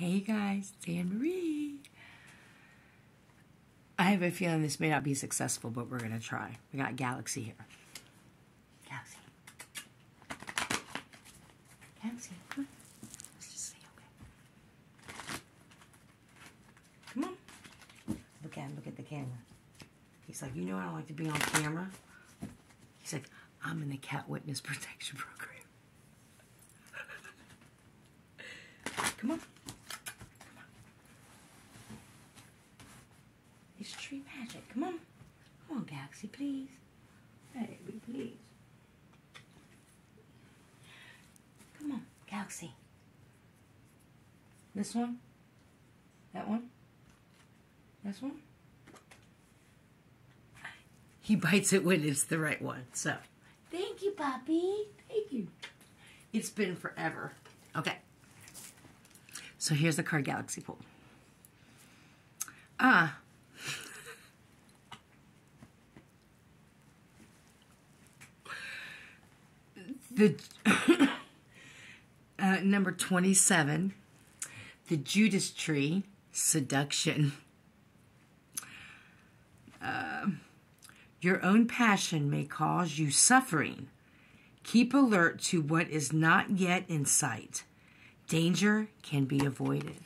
Hey guys, it's Marie. I have a feeling this may not be successful, but we're going to try. We got Galaxy here. Galaxy. Galaxy. Let's just say okay. Come on. Look at him, look at the camera. He's like, you know I don't like to be on camera? He's like, I'm in the cat witness protection program. Come on. Come on. It's tree magic. Come on. Come on, Galaxy, please. Baby, please. Come on, Galaxy. This one? That one? This one? He bites it when it's the right one. So, thank you, Poppy. Thank you. It's been forever. Okay. So here's the card Galaxy pulled. Ah. The uh, number 27, the Judas tree, seduction. Uh, your own passion may cause you suffering. Keep alert to what is not yet in sight. Danger can be avoided.